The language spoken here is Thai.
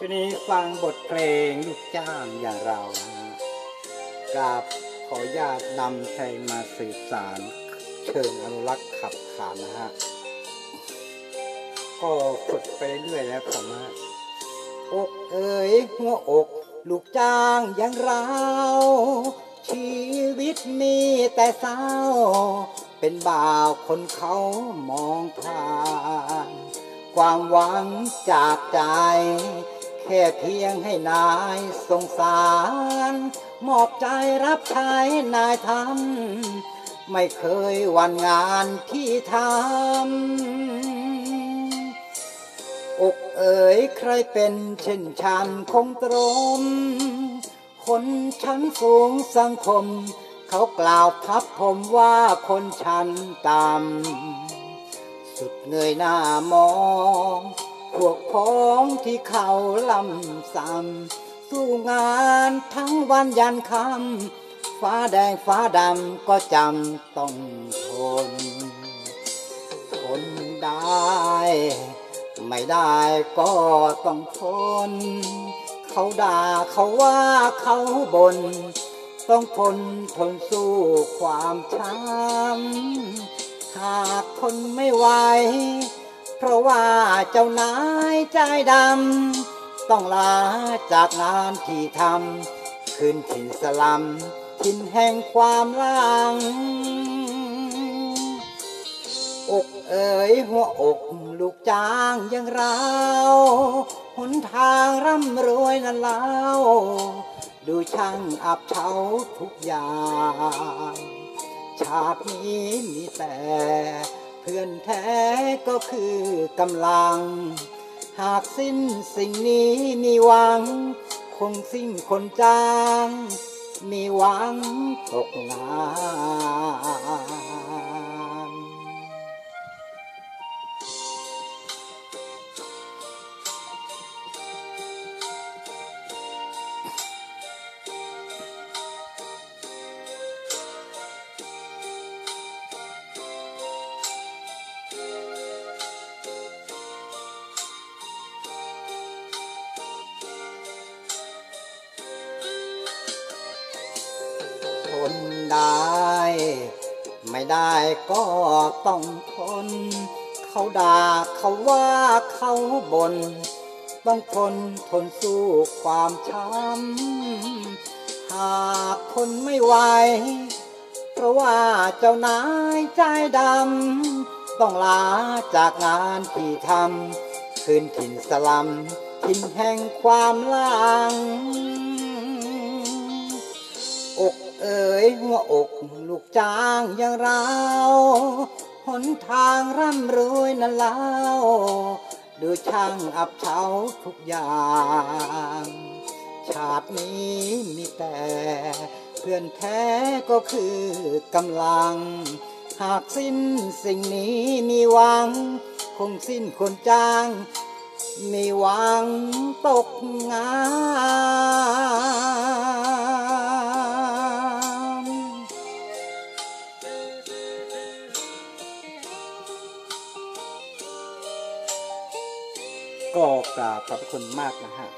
ช่วงนี้ฟังบทเพลงลูกจ้างอย่างเรานะฮะกราบขออนุญาตนำเพลงมาสืบสารเชิงอนุรักษ์ขับขานนะฮะ ก็ฝึกไปเรื่อยแล้วผมฮะอกเอ๋ยหัวอก ลูกจ้างอย่างเรา ชีวิตมีแต่เศร้า เป็นบ่าวคนเขามองผ่าน ความหวังจากใจ แค่เพียงให้นายสงสาร มอบใจรับใช้นายทำไม่เคยวันงานที่ทำอกเอ๋ยใครเป็นเช่นฉันคงตรม คนชั้นสูงสังคม เขากล่าวทับผมว่าคนชั้นต่ำสุดเหนื่อยหน้ามอง พวกพ้องที่เขาลำซ้ำสู้งานทั้งวันยันคำฟ้าแดงฟ้าดำก็จำต้องทน ทนได้ ไม่ได้ก็ต้องทน เขาด่าเขาว่าเขาบน่นต้องทนทนสู้ความช้ำหากทนไม่ไหว เพราะว่าเจ้านายใจดำ ต้องลาจากงานที่ทำคืนถิ่นสลัมถิ่นแห่งความลังอกเอ๋ยหัวอกลูกจ้างอย่างเราหนทางร่ำรวยนั่นเล่าดูช่างอับเฉาทุกอย่าง ชาตินี้มีแต่ เพื่อนแท้ก็คือกำลัง หากสิ้นสิ่งนี้มีหวัง คงสิ้นคนจ้าง มีหวังตกงาน นได้ ไม่ได้ก็ต้องทน เขาด่าเขาว่าเขาบน่นต้องทนทนสู้ความช้ำหากทนไม่ไหวเพราะว่าเจ้านายใจดำ ต้องลาจากงานที่ทำคืนถิ่นสลัมถิ่นแห่งความลังอก อกลูกจ้างอย่างเราหนทางร่ำรวยนั่นเล่าดูช่างอับเฉาทุกอย่าง ชาตินี้มีแต่ เพื่อนแท้ก็คือกำลัง หากสิ้นสิ่งนี้มีหวัง คงสิ้นคนจ้าง มีหวังตกงาน ก็กราบขอบพระคุณมากนะฮะ